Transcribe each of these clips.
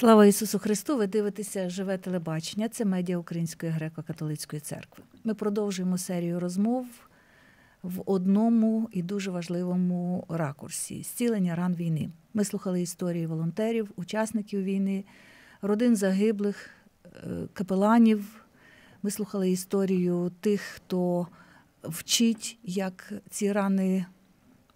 Слава Ісусу Христу! Ви дивитеся живе телебачення. Це медіа Української греко-католицької церкви. Ми продовжуємо серію розмов в одному і дуже важливому ракурсі зцілення ран війни. Ми слухали історії волонтерів, учасників війни, родин загиблих, е, капеланів. Ми слухали історію тих, хто вчить, як ці рани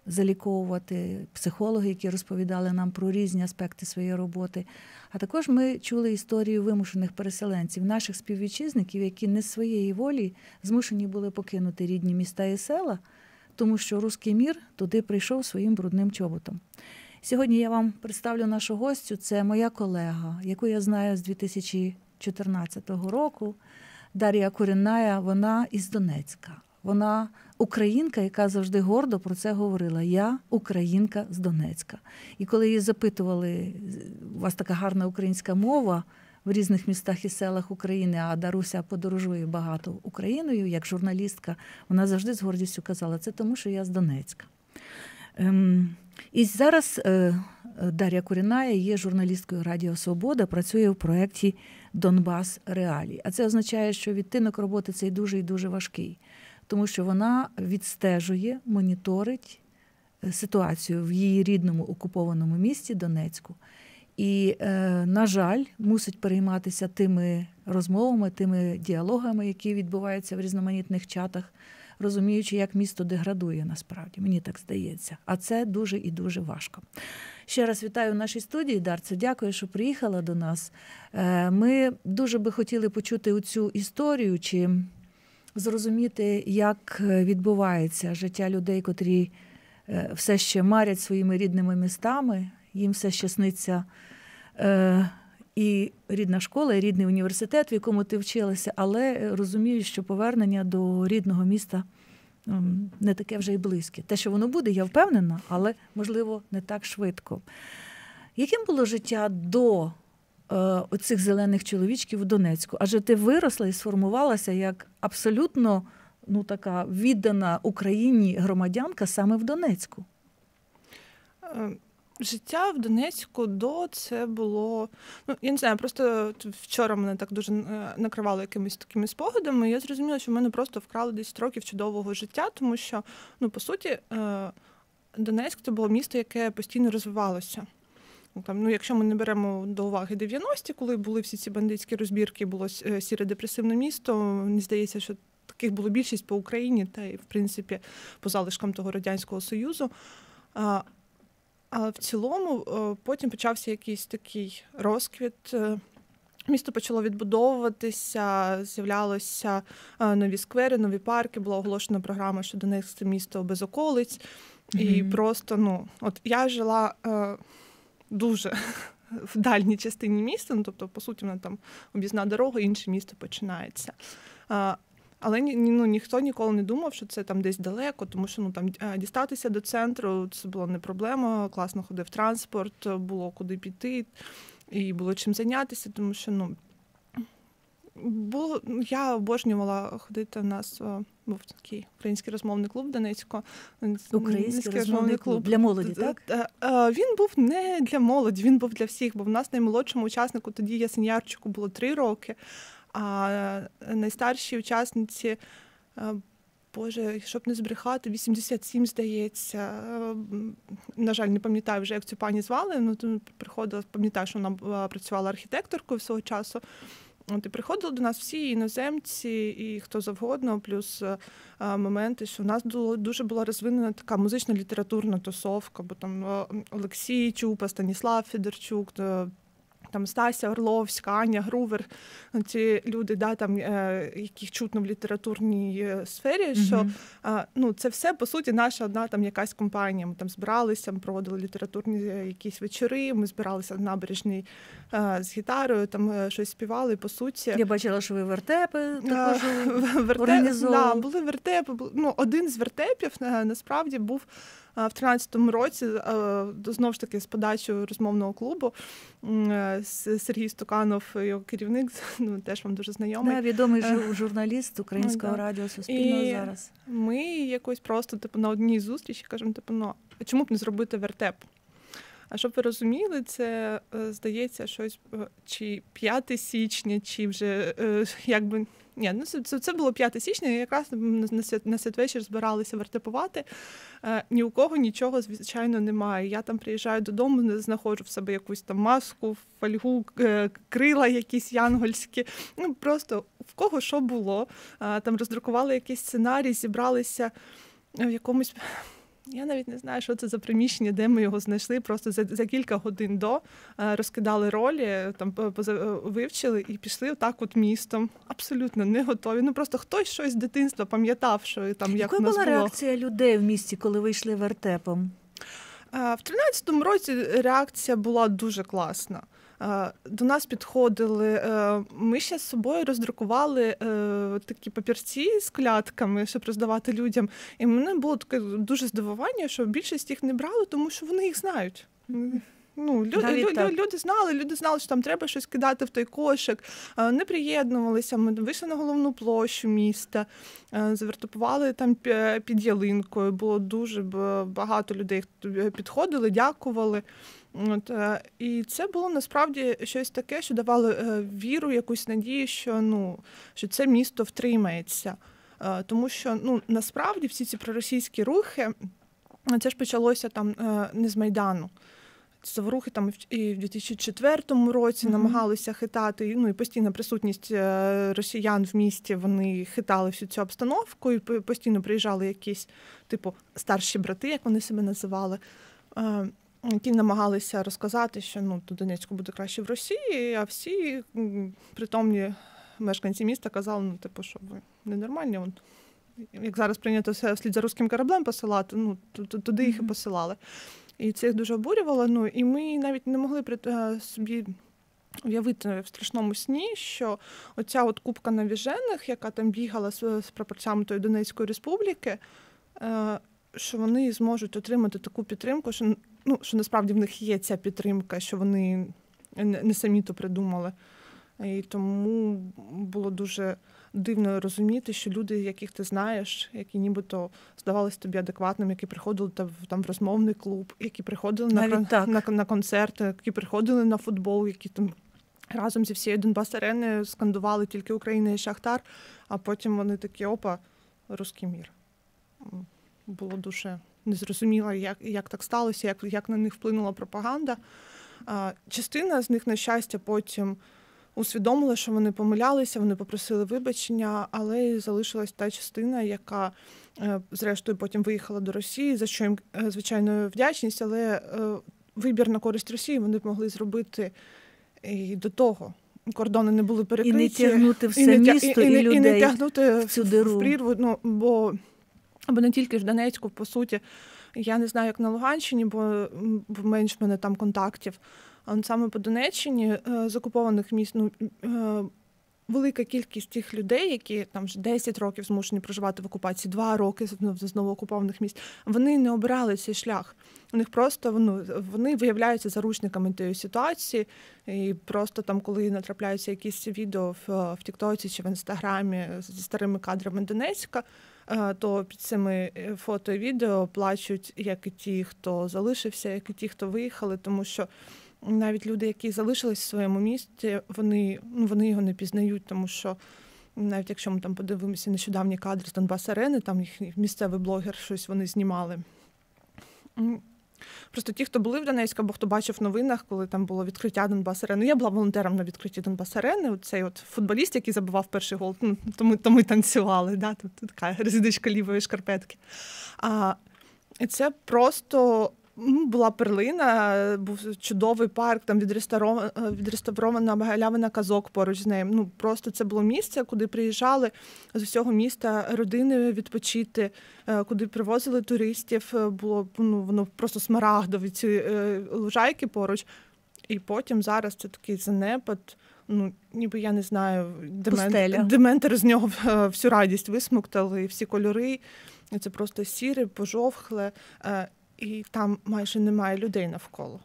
заліковувати, психологи, які розповідали нам про різні аспекти своєї роботи. А також ми чули історію вимушених переселенців, наших співвітчизників, які не з своєї волі змушені були покинути рідні міста і села, тому що руський мір туди прийшов своїм брудним чоботом. Сьогодні я вам представлю нашу гостю. Це моя колега, яку я знаю з 2014 року. Дар'я Куріная, вона із Донецька. Вона українка, яка завжди гордо про це говорила. Я українка з Донецька. І коли її запитували, у вас така гарна українська мова в різних містах і селах України, а Даруся подорожує багато Україною, як журналістка, вона завжди з гордістю казала, це тому, що я з Донецька. Ем, і зараз е, Дар'я Куріная є журналісткою Радіо Свобода, працює в проєкті Донбас Реалії. А це означає, що відтинок роботи цей дуже і дуже важкий тому що вона відстежує, моніторить е, ситуацію в її рідному окупованому місті Донецьку. І, е, на жаль, мусить перейматися тими розмовами, тими діалогами, які відбуваються в різноманітних чатах, розуміючи, як місто деградує насправді. Мені так здається. А це дуже і дуже важко. Ще раз вітаю в нашій студії, Дарце. Дякую, що приїхала до нас. Е, ми дуже би хотіли почути цю історію. чи зрозуміти, як е, відбувається життя людей, котрі е, все ще марять своїми рідними містами, їм все ще сниться е, і рідна школа, і рідний університет, в якому ти вчилася, але розумієш, що повернення до рідного міста. Не таке вже й близьке. Те, що воно буде, я впевнена, але можливо не так швидко. Яким було життя до оцих зелених чоловічків у Донецьку. Адже ти виросла і сформувалася як абсолютно ну, така віддана Україні громадянка саме в Донецьку. Е, життя в Донецьку до це було. Ну, я не знаю, просто вчора мене так дуже е, накривало якимись такими спогадами. І Я зрозуміла, що в мене просто вкрали 10 років чудового життя, тому що, ну, по суті, Донецьк це було місто, яке постійно розвивалося. Ну, там, ну, Якщо ми не беремо до уваги 90-ті, коли були всі ці бандитські розбірки, було е, сіре депресивне місто, мені здається, що таких було більшість по Україні та й, в принципі, по залишкам того Радянського Союзу. А, а в цілому е, потім почався якийсь такий розквіт. Е, місто почало відбудовуватися, з'являлися нові сквери, нові парки. Була оголошена програма, що Донецьк – це місто без околиць. Mm-hmm. І просто ну, от я жила дуже в дальній частині міста. Ну, тобто, по суті, вона там об'їзна дорога, інше місто починається. Але ну, ніхто ніколи не думав, що це там десь далеко, тому що ну там дістатися до центру це була не проблема. Класно ходив транспорт, було куди піти, і було чим зайнятися, тому що ну було я обожнювала ходити. У нас був такий український розмовний клуб Донецько. Український розмовний клуб для молоді, так? Він був не для молоді, він був для всіх, бо в нас наймолодшому учаснику тоді Ясенярчику було три роки, а найстаршій учасниці. Боже, щоб не збрехати, 87, здається. На жаль, не пам'ятаю вже, як цю пані звали. Ну, приходила, пам'ятаю, що вона працювала архітекторкою свого часу. От і приходили до нас всі іноземці, і хто завгодно, плюс а, е, моменти, що в нас дуже була розвинена така музична літературна тусовка, бо там е, Олексій Чупа, Станіслав Федорчук, е, там Стася Орловська, Аня Грувер, ці люди, да, там, е, яких чутно в літературній е, сфері, що ну, це все по суті наша одна там якась компанія. Ми там збиралися, ми проводили літературні е, якісь вечори. Ми збиралися на набережній з гітарою, там щось співали. По суті, я бачила, що ви вертепи також організовували. Да, були вертепи. Ну, один з вертепів насправді був в 13-му році знову ж таки з подачою розмовного клубу е, Сергій Стуканов, його керівник, ну теж вам дуже знайомий. Да, відомий е, журналіст українського ну, радіо Суспільного І зараз. Ми якось просто типу на одній зустрічі кажемо, типу, ну чому б не зробити вертеп? А щоб ви розуміли, це е, здається щось е, чи 5 січня, чи вже е, якби. Ні, ну це це було 5 січня, і якраз на святвечір збиралися вертепувати. Ні у кого нічого, звичайно, немає. Я там приїжджаю додому, знаходжу в себе якусь там маску, фольгу, крила якісь янгольські. Ну просто в кого що було. Там роздрукували якийсь сценарій, зібралися в якомусь я навіть не знаю, що це за приміщення, де ми його знайшли. Просто за за кілька годин до е, розкидали ролі, там е, вивчили і пішли так от містом. Абсолютно не готові. Ну просто хтось щось з дитинства пам'ятав, що там як Якою нас була було. реакція людей в місті, коли вийшли вертепом? В 13-му році реакція була дуже класна. До нас підходили. Е, ми ще з собою роздрукували е, такі папірці з клятками, щоб роздавати людям. І мене було таке дуже здивування, що більшість їх не брали, тому що вони їх знають. Ну, люди люди, люди знали, люди знали, що там треба щось кидати в той кошик, не приєднувалися. Ми вийшли на головну площу міста, завертопували там під ялинкою. Було дуже багато людей підходили, дякували. От, е, І це було насправді щось таке, що давало е, віру, якусь надію, що ну, що це місто втримається. Е, тому що ну, насправді всі ці проросійські рухи, це ж почалося там не з Майдану. Заворухи там і в 2004 році mm-hmm. намагалися хитати. Ну і постійна присутність росіян в місті. Вони хитали всю цю обстановку, і постійно приїжджали якісь, типу, старші брати, як вони себе називали які намагалися розказати, що ну то Донецьку буде краще в Росії, а всі притомні мешканці міста казали, ну типу, що ви ненормальні. От, як зараз прийнято все вслід за руським кораблем посилати, ну туди їх і посилали. І це їх дуже обурювало. Ну і ми навіть не могли е, собі уявити в страшному сні, що оця от купка навіжених, яка там бігала з, з прапорцями тої Донецької республіки, е, що вони зможуть отримати таку підтримку, що ну, що насправді в них є ця підтримка, що вони не самі то придумали. І тому було дуже дивно розуміти, що люди, яких ти знаєш, які нібито здавалися тобі адекватними, які приходили там в розмовний клуб, які приходили на на, на концерти, які приходили на футбол, які там разом зі всією Донбас арени скандували тільки Україна і Шахтар, а потім вони такі опа, русський мір. Було дуже не зрозуміла, як як так сталося, як як на них вплинула пропаганда. А, Частина з них, на щастя, потім усвідомила, що вони помилялися, вони попросили вибачення, але залишилась та частина, яка, е, зрештою, потім виїхала до Росії, за що їм, е, звичайно, вдячність, але е, вибір на користь Росії вони б могли зробити і до того. Кордони не були перекриті. І не тягнути все і не, місто і, і, і, людей і не тягнути в цю диру. в прірву. Ну, бо або не тільки в Донецьку, по суті. Я не знаю, як на Луганщині, бо менш в мене там контактів. Саме по Донеччині е, з окупованих міст ну, е, велика кількість тих людей, які там вже 10 років змушені проживати в окупації, 2 роки в знову окупованих міст, вони не обирали цей шлях. У них просто ну, вони виявляються заручниками тієї ситуації. І просто там, коли натрапляються якісь відео в, в Тіктоці чи в Інстаграмі зі старими кадрами Донецька. Е, то під цими фото і відео плачуть як і ті, хто залишився, як і ті, хто виїхали, тому що навіть люди, які залишились в своєму місті, вони ну, вони його не пізнають, тому що навіть якщо ми там подивимося нещодавні кадри з Донбас Арени, там їх місцевий блогер щось вони знімали. Просто ті, хто були в Донецьку, або хто бачив в новинах, коли там було відкриття Донбас Арени. Я була волонтером на відкритті Донбас Арени. Цей от футболіст, який забивав перший гол, ну, то ми, то ми танцювали. Да? Тут така резидичка лівої шкарпетки. А, І це просто була перлина, був чудовий парк, там відреставрована, відреставрована галявина казок поруч з нею. Ну просто це було місце, куди приїжджали з усього міста родини відпочити, е, куди привозили туристів. Е, було ну воно просто смарагдові ці е, лужайки поруч. І потім зараз це такий занепад. Ну, ніби я не знаю, демент, дементери з нього всю радість висмоктали, всі кольори. Це просто сіре, пожовхле і там майже немає людей навколо.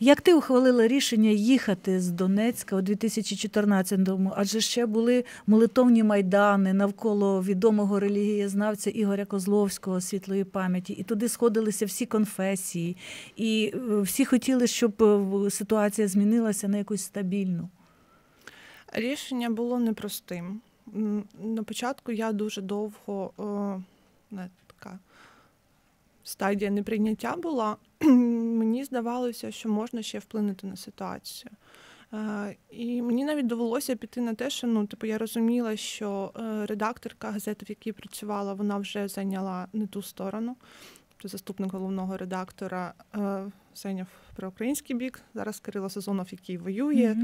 Як ти ухвалила рішення їхати з Донецька у 2014-му? Адже ще були молитовні майдани навколо відомого релігієзнавця Ігоря Козловського світлої пам'яті, і туди сходилися всі конфесії, і е, всі хотіли, щоб е, ситуація змінилася на якусь стабільну. Рішення було непростим. На початку я дуже довго така стадія неприйняття була. Мені здавалося, що можна ще вплинути на ситуацію. І мені навіть довелося піти на те, що ну, типу, я розуміла, що е, редакторка газети, в якій працювала, вона вже зайняла не ту сторону. Тобто заступник головного редактора е, зайняв проукраїнський бік. Зараз Кирило Сезонов, який воює.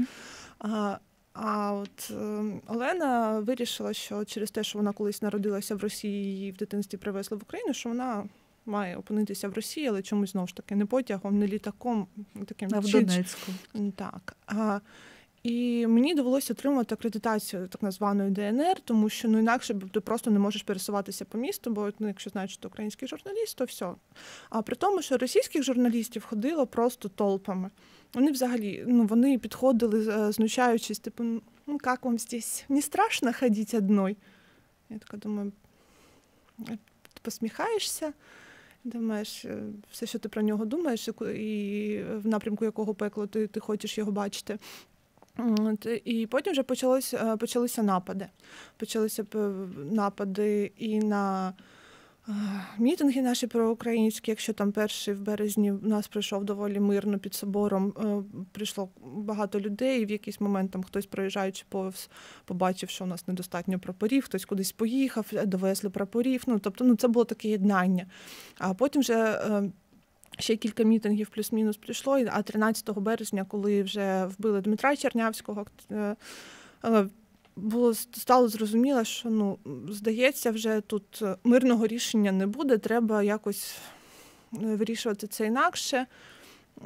Mm-hmm. А от е, Олена вирішила, що через те, що вона колись народилася в Росії, її в дитинстві привезли в Україну, що вона має опинитися в Росії, але чомусь знову ж таки не потягом, не літаком, таким а в Донецьку. Так. А, і мені довелося отримати акредитацію так названої ДНР, тому що ну інакше ти просто не можеш пересуватися по місту, бо ну, якщо знаєш, що ти український журналіст, то все. А при тому, що російських журналістів ходило просто толпами. Вони взагалі ну, вони підходили, е, знущаючись, типу, ну як вам здесь? Не страшно ходити одной? Я така думаю, «Е, посміхаєшся, думаєш, е, все, що ти про нього думаєш, і в напрямку якого пекло ти, ти хочеш його бачити. І потім вже почалися почалися напади. Почалися напади і на Мітинги наші проукраїнські, якщо там перший в березні в нас прийшов доволі мирно під собором, е, прийшло багато людей, і в якийсь момент там хтось проїжджаючи повз, побачив, що у нас недостатньо прапорів, хтось кудись поїхав, довезли прапорів. Ну тобто, ну це було таке єднання. А потім вже. Е, ще кілька мітингів плюс-мінус прийшло. А 13 березня, коли вже вбили Дмитра Чернявського, е, було стало зрозуміло, що ну здається, вже тут е, мирного рішення не буде. Треба якось е, вирішувати це інакше.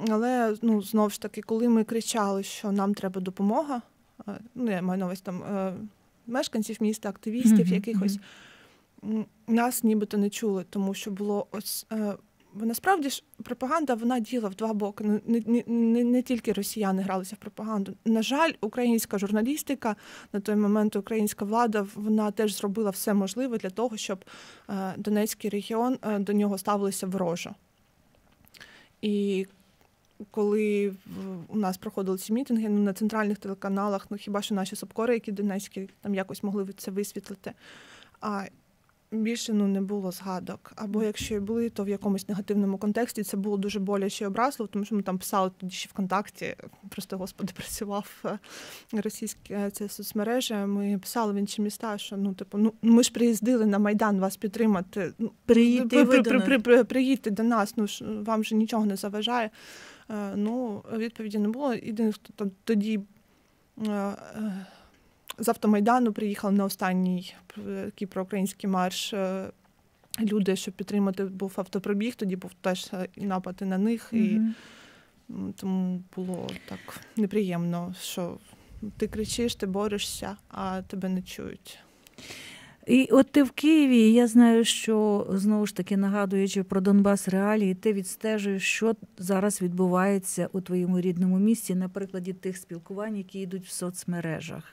Але ну знову ж таки, коли ми кричали, що нам треба допомога, е, ну я маю на увазі там мешканців міста, активістів, mm-hmm. якихось нас нібито не чули, тому що було ось Бо насправді ж пропаганда вона діла в два боки. Не, не, не, не тільки росіяни гралися в пропаганду. На жаль, українська журналістика на той момент українська влада вона теж зробила все можливе для того, щоб е, Донецький регіон е, до нього ставилися ворожо. І коли у нас проходили ці мітинги ну, на центральних телеканалах, ну хіба що наші сапкори, які Донецькі там якось могли це висвітлити. А більше ну не було згадок. Або якщо і були, то в якомусь негативному контексті це було дуже боляче і образливо, тому що ми там писали тоді ще ВКонтакті, просто господи працював е, російське це соцмережа. Ми писали в інші міста, що ну типу, ну ми ж приїздили на майдан вас підтримати. Ну, приїдьте при, при, при, при, приїдьте до нас. Ну ж вам же нічого не заважає. Е, ну відповіді не було. Єдине, хто тоді. Е, з автомайдану приїхали на останній такий проукраїнський марш. Е, люди, щоб підтримати, був автопробіг, тоді був теж е, напад на них, і mm-hmm. тому було так неприємно, що ти кричиш, ти борешся, а тебе не чують. І от ти в Києві, я знаю, що знову ж таки нагадуючи про Донбас реалії, ти відстежуєш, що зараз відбувається у твоєму рідному місті на прикладі тих спілкувань, які йдуть в соцмережах.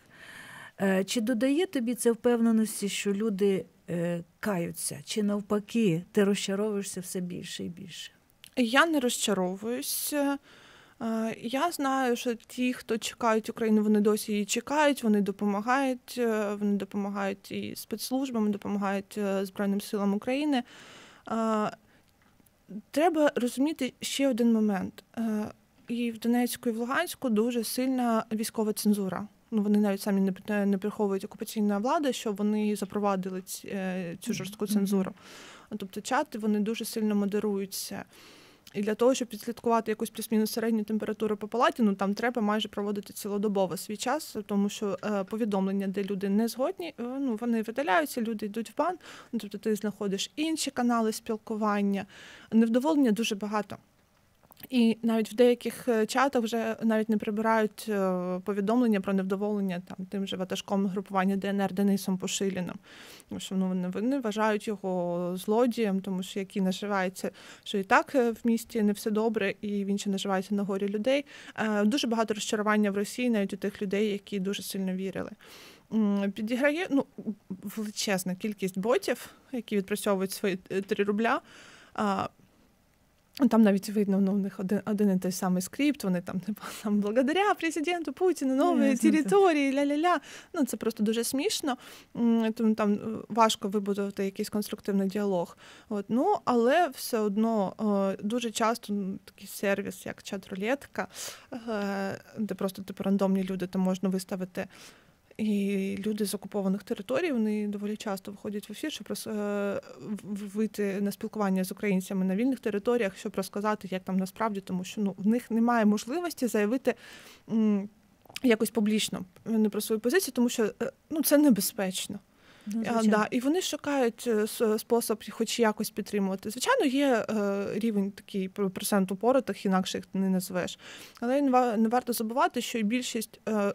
Е, чи додає тобі це впевненості, що люди е, каються, чи навпаки, ти розчаровуєшся все більше і більше? Я не розчаровуюся. Е, я знаю, що ті, хто чекають Україну, вони досі її чекають, вони допомагають, вони допомагають і спецслужбам, допомагають Збройним силам України. Треба розуміти ще один момент. І в Донецьку і в Луганську дуже сильна військова цензура ну вони навіть самі не не приховують окупаційна влада, що вони запровадили е, цю жорстку цензуру. Тобто чати вони дуже сильно модеруються. І для того, щоб підслідкувати якусь плюс-мінус середню температуру по палаті, ну там треба майже проводити цілодобово свій час, тому що е, повідомлення, де люди не згодні, е, ну вони видаляються, люди йдуть в бан. Ну, тобто ти знаходиш інші канали спілкування. Невдоволення дуже багато. І навіть в деяких е, чатах вже навіть не прибирають е, повідомлення про невдоволення там тим же ватажком групування ДНР Денисом Пошиліним. Тому що ну, вони, вони вважають його злодієм, тому що який наживається, що і так е, в місті не все добре, і він ще наживається на горі людей. Дуже багато розчарування в Росії, навіть у тих людей, які дуже сильно вірили. Підіграє ну, величезна кількість ботів, які відпрацьовують свої 3 рубля. Там навіть видно, ну, у них один один і той самий скрипт, вони там, типу, там благодаря президенту Путіну нові території, ля-ля-ля. Ну, Це просто дуже смішно, тому там е, важко вибудувати якийсь конструктивний діалог. От, ну, Але все одно е, дуже часто ну, такий сервіс, як чат-рулетка, е, де просто типу рандомні люди там можна виставити. І люди з окупованих територій вони доволі часто виходять в ефір, щоб. Е, вийти на спілкування з українцями на вільних територіях, щоб розказати, як там насправді, тому що ну в них немає можливості заявити якось публічно не про свою позицію, тому що е, ну це небезпечно. Ну, да, І вони шукають е, спосіб, хоч якось підтримувати. Звичайно, є е, рівень такий процент упоротих, інакше їх не назвеш. Але не варто забувати, що більшість е,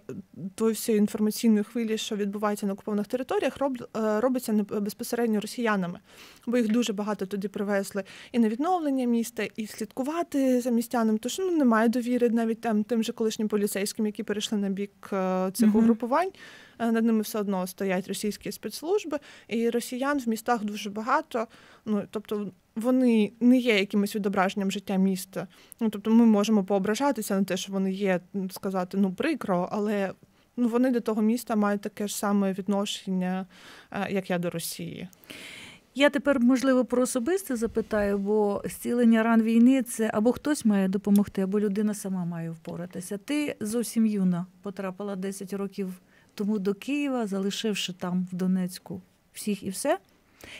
тої всієї інформаційної хвилі, що відбувається на окупованих територіях, роб, е, робиться безпосередньо росіянами, бо їх дуже багато туди привезли і на відновлення міста, і слідкувати за містянами. Тож ну немає довіри навіть там тим же колишнім поліцейським, які перейшли на бік е, цих угу. угрупувань. Е, над ними все одно стоять російські спецслужби, і росіян в містах дуже багато. Ну тобто вони не є якимось відображенням життя міста. Ну тобто, ми можемо поображатися на те, що вони є, сказати ну прикро, але ну вони до того міста мають таке ж саме відношення, е, як я до Росії. Я тепер, можливо, про особисте запитаю, бо зцілення ран війни це або хтось має допомогти, або людина сама має впоратися. Ти зовсім юна потрапила 10 років тому до Києва, залишивши там в Донецьку всіх і все.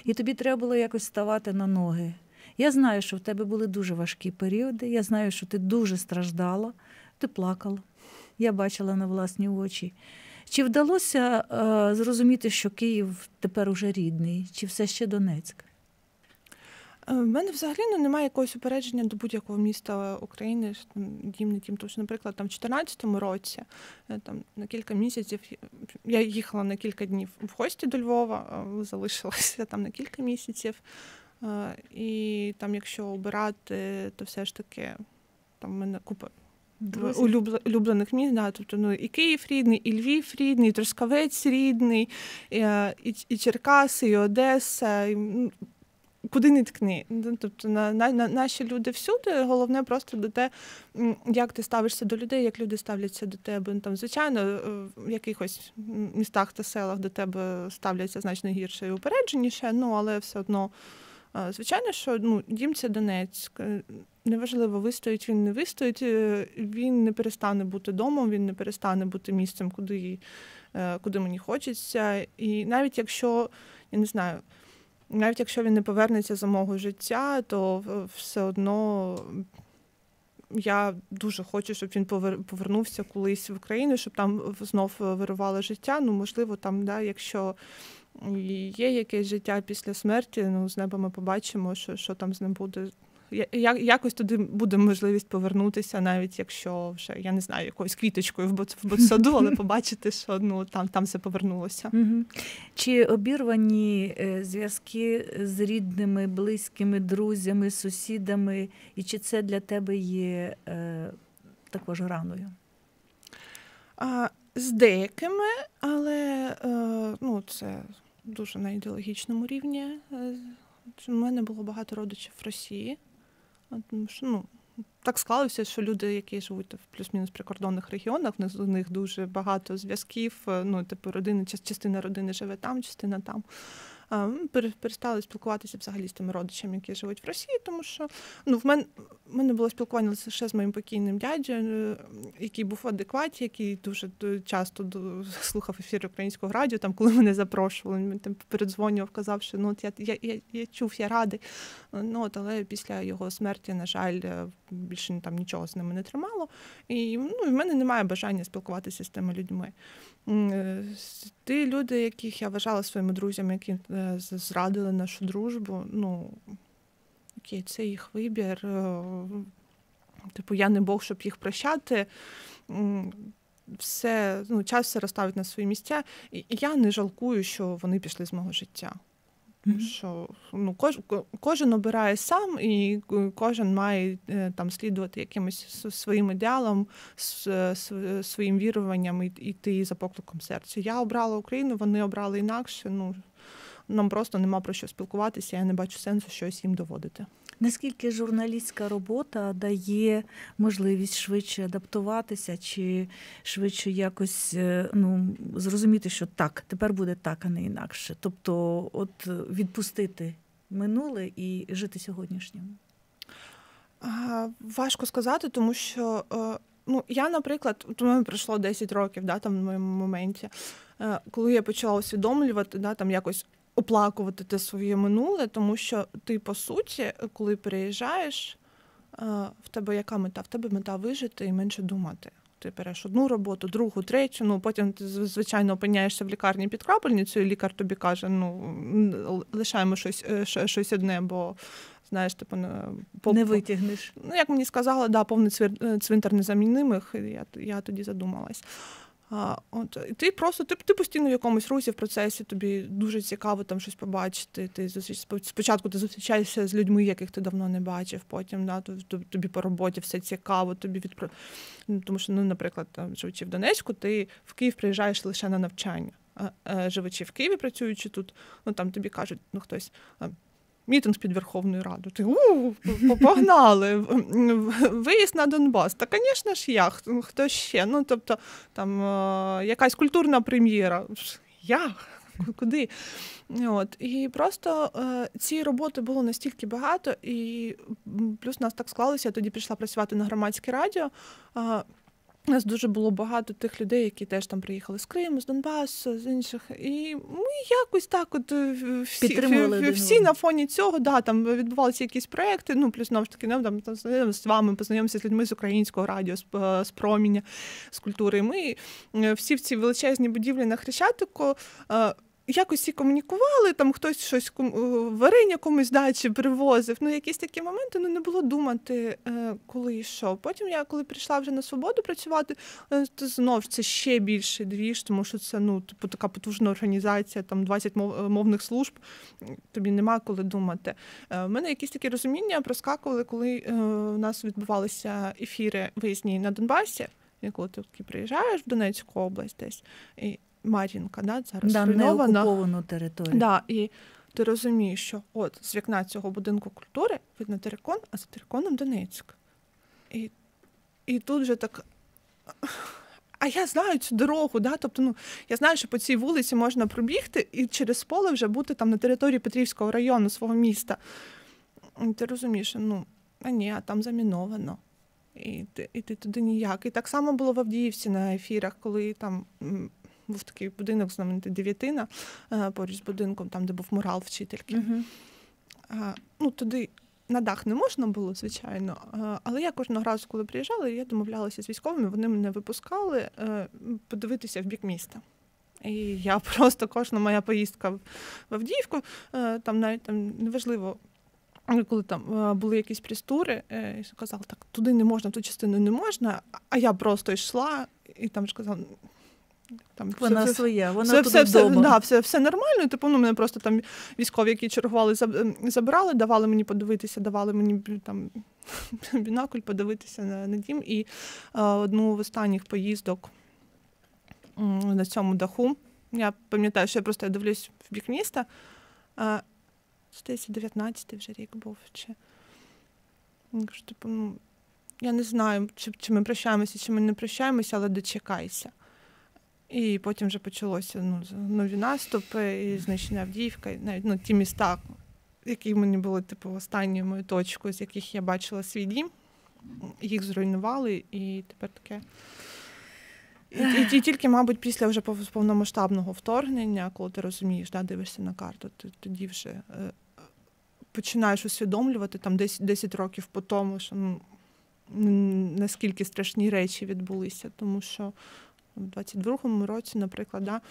І тобі треба було якось ставати на ноги. Я знаю, що в тебе були дуже важкі періоди. Я знаю, що ти дуже страждала, ти плакала. Я бачила на власні очі. Чи вдалося е, зрозуміти, що Київ тепер уже рідний, чи все ще Донецьк? У е, мене взагалі ну, немає якогось упередження до будь-якого міста України, дім не тім, тому що, наприклад, там в 2014 році е, там на кілька місяців я їхала на кілька днів в гості до Львова, залишилася там на кілька місяців. Е, і там, якщо обирати, то все ж таки там в мене купа. Улюблених міст, да, тобто ну і Київ рідний, і Львів рідний, і Трускавець рідний, і і, і Черкаси, і Одеса. І, ну, Куди не ткни. Ну, тобто на, на, на наші люди всюди, головне просто до те, як ти ставишся до людей, як люди ставляться до тебе. Ну, там, Звичайно, е, в якихось містах та селах до тебе ставляться значно гірше і упередженіше, ну але все одно, е, звичайно, що ну, дім це Донецьк. Е, неважливо, вистоїть він не вистоїть, він не перестане бути домом, він не перестане бути місцем, куди, куди мені хочеться. І навіть якщо, я не знаю навіть якщо він не повернеться за мого життя, то все одно я дуже хочу, щоб він повернувся колись в Україну, щоб там знов вирувало життя. Ну, можливо, там, да, якщо є якесь життя після смерті, ну з неба ми побачимо, що, що там з ним буде якось туди буде можливість повернутися, навіть якщо вже я не знаю, якоюсь квіточкою в ботсаду, але побачити, що ну там там все повернулося. Чи обірвані е, зв'язки з рідними, близькими, друзями, сусідами, і чи це для тебе є е, також раною? А, З деякими, але е, ну, це дуже на ідеологічному рівні. Е, у мене було багато родичів в Росії. Тому що ну, так склалося, що люди, які живуть в плюс-мінус прикордонних регіонах, у них дуже багато зв'язків. Е, ну, типу, родини, частина родини живе там, частина там перестали спілкуватися взагалі з тими родичами, які живуть в Росії, тому що ну, в мене в мене було спілкування лише з моїм покійним дядю, який був в адекваті, який дуже часто слухав ефір українського радіо, там, коли мене запрошували, він там передзвонював, казав, що ну, от я я, я, я чув, я радий. Ну, от, Але після його смерті, на жаль, більше там нічого з ними не тримало. І ну, в мене немає бажання спілкуватися з тими людьми. Е, ті люди, яких я вважала своїми друзями, які е, зрадили нашу дружбу, ну окей, це їх вибір. Е, типу, я не Бог, щоб їх прощати. Все, ну, час все розставить на свої місця. І я не жалкую, що вони пішли з мого життя. Mm-hmm. Що ну, кож, кожен обирає сам, і кожен має е, там слідувати якимось своїм ідеалам, своїм віруванням і йти за покликом серця. Я обрала Україну, вони обрали інакше. Ну нам просто нема про що спілкуватися. Я не бачу сенсу щось їм доводити. Наскільки журналістська робота дає можливість швидше адаптуватися, чи швидше якось е, ну, зрозуміти, що так, тепер буде так, а не інакше. Тобто, от відпустити минуле і жити сьогоднішнім? Важко сказати, тому що е, ну, я, наприклад, у мене пройшло 10 років да, там, в моєму моменті, е, коли я почала усвідомлювати, да, там якось оплакувати те своє минуле, тому що ти, по суті, коли переїжджаєш, е, в тебе яка мета? В тебе мета вижити і менше думати. Ти береш одну роботу, другу, третю. Ну потім ти звичайно опиняєшся в лікарні під крапельницею, і лікар тобі каже: ну лишаємо щось е, щось одне, бо знаєш, типу по, не витягнеш. Ну як мені сказали, да, повний е, цвинтар незамінимих. Я я тоді задумалась. А, от, ти просто ти, ти постійно в якомусь русі в процесі, тобі дуже цікаво там щось побачити. Ти Спочатку ти зустрічаєшся з людьми, яких ти давно не бачив, потім да, тобі по роботі все цікаво, тобі відпро... Ну, тому що, ну, наприклад, там, живучи в Донецьку, ти в Київ приїжджаєш лише на навчання. А живучи в Києві, працюючи тут, ну там тобі кажуть, ну хтось мітинг під Верховною Радою. Ти у погнали, виїзд на Донбас. Та, звісно ж, я, хто ще? Ну, тобто, там е, якась культурна прем'єра. Я? Куди? От. І просто е, ці роботи було настільки багато, і плюс нас так склалося, я тоді пішла працювати на громадське радіо. Е, у нас дуже було багато тих людей, які теж там приїхали з Криму, з Донбасу, з інших. І ми якось так, от е, всі Підтримували всі на фоні цього, да, там відбувалися якісь проекти. Ну, плюс знову ж таки, нам там, там з вами познайомимося з людьми з українського радіо, з, е, з проміння, з культури. Ми е, всі в цій величезній будівлі на Хрещатику якось і комунікували, там хтось щось е, варення комусь дачі привозив. Ну, якісь такі моменти ну не було думати, е, коли і що. Потім я, коли прийшла вже на свободу працювати, е, то знов це ще більше двіж, тому що це ну, типу така потужна організація, там 20 мовних служб. Тобі нема коли думати. У мене якісь такі розуміння проскакували, коли у нас відбувалися ефіри виїзні на Донбасі. І коли ти приїжджаєш в Донецьку область десь, і Мар'їнка, да, зараз да, неокуповану територію. Да, І ти розумієш, що от з вікна цього будинку культури видно терикон, а за териконом Донецьк. І і тут вже так. А я знаю цю дорогу, да? тобто, ну, я знаю, що по цій вулиці можна пробігти і через поле вже бути там на території Петрівського району свого міста. І Ти розумієш, ну, а ні, а там заміновано. І ти, і ти туди ніяк. І так само було в Авдіївці на ефірах, коли там був такий будинок, знаменитий Дев'ятина, е, поруч з будинком, там, де був мурал вчительки. Uh-huh. Ну, Туди на дах не можна було, звичайно. Е, але я кожного разу, коли приїжджала, я домовлялася з військовими, вони мене випускали подивитися в бік міста. І я просто кожна моя поїздка в Авдіївку, там навіть там неважливо. Коли там були якісь престури, казала, так туди не можна, ту частину не можна, а я просто йшла і там ж казала, там Вона все, своя, вона все, все. Все, да, все, все нормально. Типу, ну, мене просто там військові, які чергували, забирали, давали мені подивитися, давали мені там бінокль подивитися на, на дім. І а, одну з останніх поїздок на цьому даху. Я пам'ятаю, що я просто я дивлюсь в бік міста. А, Здається, 19-й вже рік був. Чи... Типу, ну, Я не знаю, чи, чи ми прощаємося, чи ми не прощаємося, але дочекайся. І потім вже почалося ну, нові наступи, і знищення Авдіївка, навіть ну, ті міста, які мені були типу останньою моєю точкою, з яких я бачила свій дім, їх зруйнували, і тепер таке. І, і, і тільки, мабуть, після вже повномасштабного вторгнення, коли ти розумієш, да, дивишся на карту, ти тоді вже е, починаєш усвідомлювати там 10 10 років по тому, що ну, наскільки страшні речі відбулися, тому що у 22-му році, наприклад, да,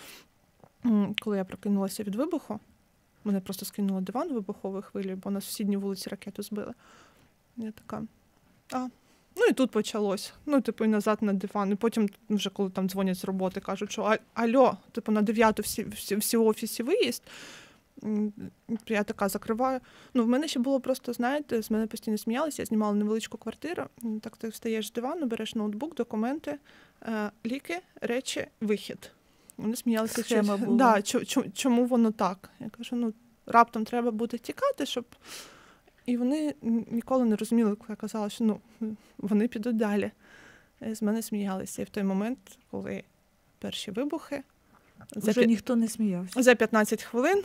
коли я прокинулася від вибуху, мене просто скинуло диван вибухової хвилі, бо на сусідній вулиці ракету збили. Я така, а, Ну і тут почалось. Ну, типу, і назад на диван. І потім, вже коли там дзвонять з роботи, кажуть, що «А- альо, типу, на дев'яту всі, всі, всі офісі виїзд. Я така закриваю. Ну, в мене ще було просто, знаєте, з мене постійно сміялися, я знімала невеличку квартиру. Так ти встаєш з дивану, береш ноутбук, документи, е, ліки, речі, вихід. Вони сміялися, Схема що- була. Да, чо- чо- чому воно так. Я кажу, ну раптом треба буде тікати, щоб. І вони ніколи не розуміли, коли я казала, що ну, вони підуть далі. Е, З мене сміялися. І в той момент, коли перші вибухи, за, Вже п'я- ніхто не сміявся. за 15 хвилин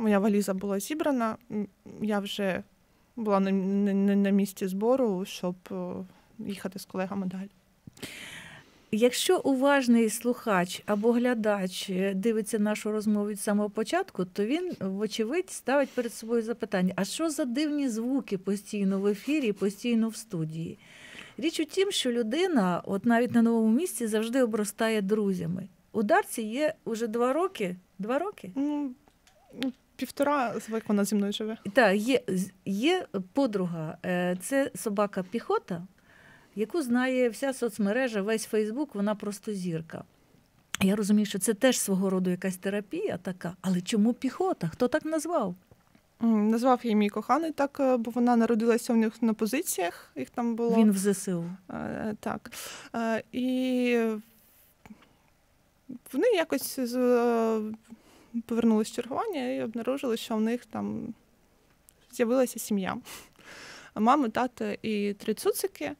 моя валіза була зібрана. Я вже була на, на, на- місці збору, щоб е, їхати з колегами далі. Якщо уважний слухач або глядач е, дивиться нашу розмову від самого початку, то він, вочевидь, ставить перед собою запитання: а що за дивні звуки постійно в ефірі, постійно в студії? Річ у тім, що людина, от навіть на новому місці, завжди обростає друзями. У Дарці є уже два роки. Два роки? Півтора звик вона зі мною живе. Так, є, є подруга, е, це собака піхота, яку знає вся соцмережа, весь Фейсбук, вона просто зірка. Я розумію, що це теж свого роду якась терапія така, але чому піхота? Хто так назвав? Назвав її мій коханий так, е, бо вона народилася у них на позиціях. Їх там було Він в ЗСУ. Е, так. І вони якось е, повернулись з чергування і обнаружили, що в них там з'явилася сім'я. Мама, тато і три цуцики.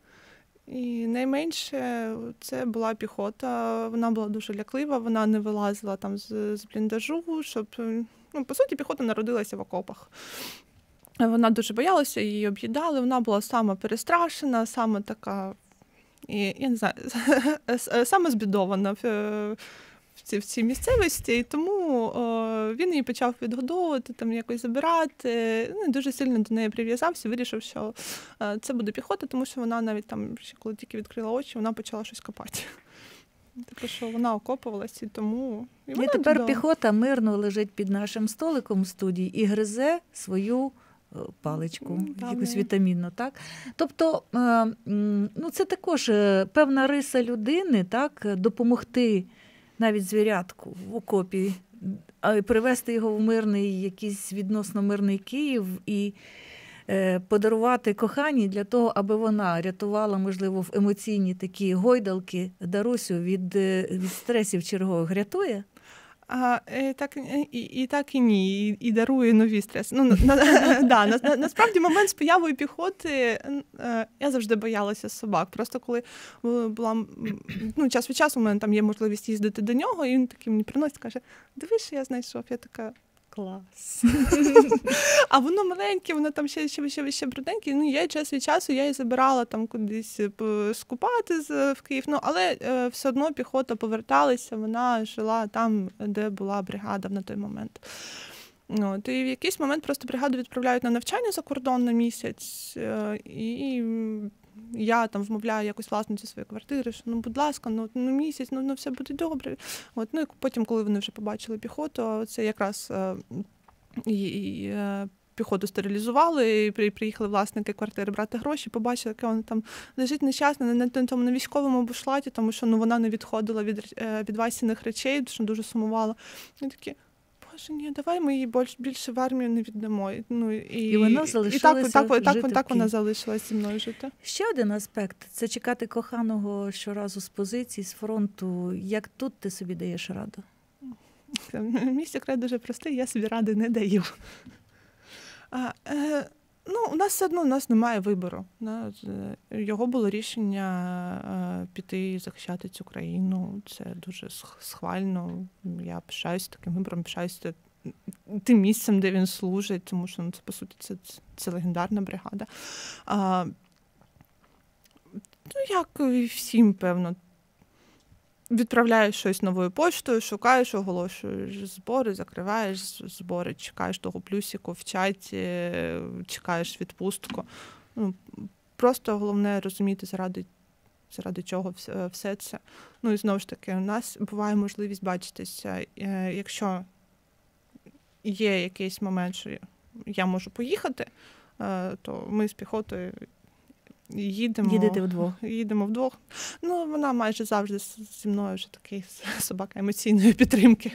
І найменше це була піхота. Вона була дуже ляклива, вона не вилазила там з, з бліндажу, щоб. е, Ну, по суті, піхота народилася в окопах. Вона дуже боялася, її об'їдали. Вона була саме перестрашена, саме така, і, я не знаю, саме збідована в, в, цій, місцевості. І тому е, він її почав відгодовувати, там якось забирати. Ну, дуже сильно до неї прив'язався, вирішив, що е, це буде піхота, тому що вона навіть там, ще коли тільки відкрила очі, вона почала щось копати. Типу, що вона окопувалась, і тому. І І тепер додала. піхота мирно лежить під нашим столиком в студії і гризе свою паличку, М, да, якусь вітамінну, так? Тобто, е, ну, це також е, певна риса людини, так, допомогти навіть звірятку в окопі, й його в мирний, якийсь відносно мирний Київ і е, подарувати коханій для того, аби вона рятувала, можливо, в емоційні такі гойдалки Дарусю від, е, від стресів чергових. Рятує? А, е, так, е, і, і так і ні, і, і дарує нові стреси. Ну, на, на, да, на, на, насправді момент з появою піхоти е, я завжди боялася собак. Просто коли була ну, час від часу, у мене там є можливість їздити до нього, і він такий мені приносить, каже: Дивись, я знайшов. Я така. Клас. а воно маленьке, воно там ще ще, ще, ще брудненьке. Ну, я час від часу я її забирала там кудись е, скупати з, в Київ. Ну, але е, все одно піхота поверталася, вона жила там, де була бригада на той момент. От, і в якийсь момент просто бригаду відправляють на навчання за кордон на місяць, е, і я там вмовляю якось власницю своєї квартири, що ну, будь ласка, ну, ну місяць, ну, ну все буде добре. От, ну і потім, коли вони вже побачили піхоту, це якраз е, і, і, е, піхоту стерилізували, і при- приїхали власники квартири брати гроші, побачили, яке вона там лежить нещасна на, на тому на військовому бушлаті, тому що ну, вона не відходила від, е, від Васіних речей, що дуже сумувала. І такі. Боже, ні, давай ми її більш, більше в армію не віддамо. І, Ну, і, І вона і залишилася так, так, так, жити так, вона залишилася зі мною жити. Ще один аспект це чекати коханого щоразу з позиції, з фронту. Як тут ти собі даєш раду? Мій секрет дуже простий, я собі ради не даю. А, е, ну, у нас все одно у нас немає вибору. Його було рішення е, піти і захищати цю країну. Це дуже схвально. Я пишаюся таким вибором, пишаюся тим місцем, де він служить, тому що ну, це по суті це, це, легендарна бригада. Ну, як і всім, певно, відправляєш щось новою поштою, шукаєш, оголошуєш збори, закриваєш збори, чекаєш того плюсику в чаті, чекаєш відпустку. Ну, просто головне розуміти, заради, заради чого все, все це. Ну і знову ж таки, у нас буває можливість бачитися, е, якщо є якийсь момент, що я можу поїхати, е, то ми з піхотою їдемо. Їдете вдвох. Їдемо вдвох. Ну, вона майже завжди зі мною вже такий собака емоційної підтримки.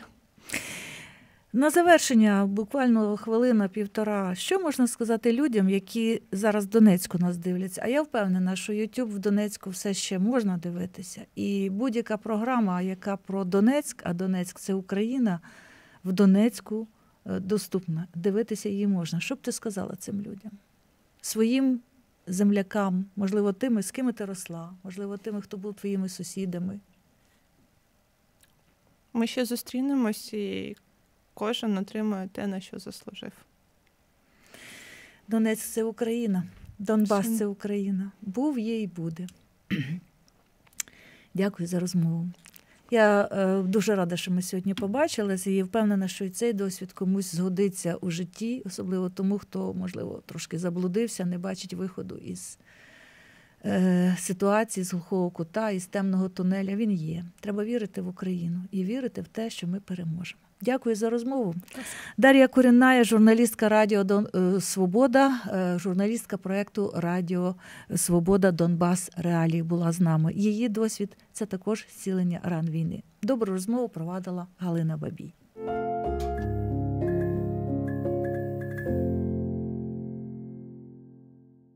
На завершення, буквально хвилина, півтора. Що можна сказати людям, які зараз в Донецьку нас дивляться? А я впевнена, що YouTube в Донецьку все ще можна дивитися. І будь-яка програма, яка про Донецьк, а Донецьк це Україна, в Донецьку е, доступна. Дивитися її можна. Що б ти сказала цим людям? Своїм землякам, можливо, тими, з ким ти росла, можливо, тими, хто був твоїми сусідами. Ми ще зустрінемось і кожен отримує те, на що заслужив. Донецьк це Україна, Донбас це Україна. Був, є і буде. Дякую за розмову. Я е, дуже рада, що ми сьогодні побачилися, і впевнена, що і цей досвід комусь згодиться у житті, особливо тому, хто, можливо, трошки заблудився, не бачить виходу із е, ситуації, з глухого кута, із темного тунеля. Він є. Треба вірити в Україну і вірити в те, що ми переможемо. Дякую за розмову. Дар'я Куріная, журналістка Радіо Дон е, Свобода, е, журналістка проєкту Радіо Свобода Донбас Реалії була з нами. Її досвід це також зцілення ран війни. Добру розмову провадила Галина Бабій.